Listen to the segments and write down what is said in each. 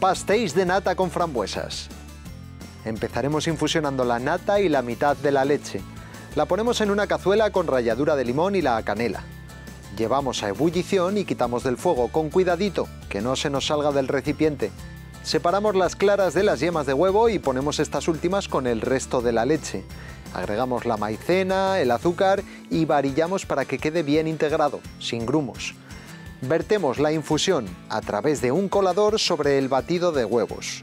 pastéis de nata con frambuesas. Empezaremos infusionando la nata y la mitad de la leche. La ponemos en una cazuela con ralladura de limón y la canela. Llevamos a ebullición y quitamos del fuego con cuidadito, que no se nos salga del recipiente. Separamos las claras de las yemas de huevo y ponemos estas últimas con el resto de la leche. Agregamos la maicena, el azúcar y varillamos para que quede bien integrado, sin grumos. Vertemos la infusión a través de un colador sobre el batido de huevos.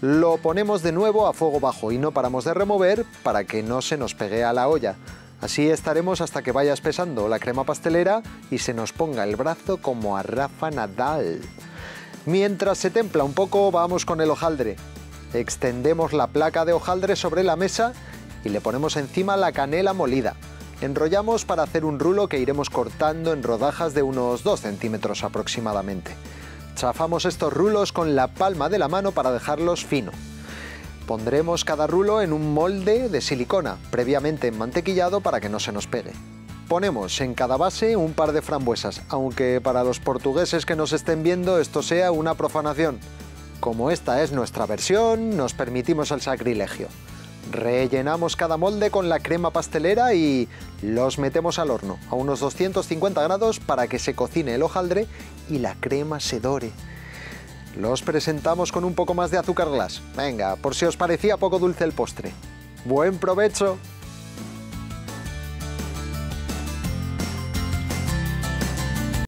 Lo ponemos de nuevo a fuego bajo y no paramos de remover para que no se nos pegue a la olla. Así estaremos hasta que vaya espesando la crema pastelera y se nos ponga el brazo como a Rafa Nadal. Mientras se templa un poco, vamos con el hojaldre. Extendemos la placa de hojaldre sobre la mesa y le ponemos encima la canela molida. Enrollamos para hacer un rulo que iremos cortando en rodajas de unos 2 centímetros aproximadamente. Chafamos estos rulos con la palma de la mano para dejarlos fino. Pondremos cada rulo en un molde de silicona, previamente mantequillado para que no se nos pegue. Ponemos en cada base un par de frambuesas, aunque para los portugueses que nos estén viendo esto sea una profanación. Como esta es nuestra versión, nos permitimos el sacrilegio. Rellenamos cada molde con la crema pastelera y los metemos al horno a unos 250 grados para que se cocine el hojaldre y la crema se dore. Los presentamos con un poco más de azúcar glass. Venga, por si os parecía poco dulce el postre. ¡Buen provecho!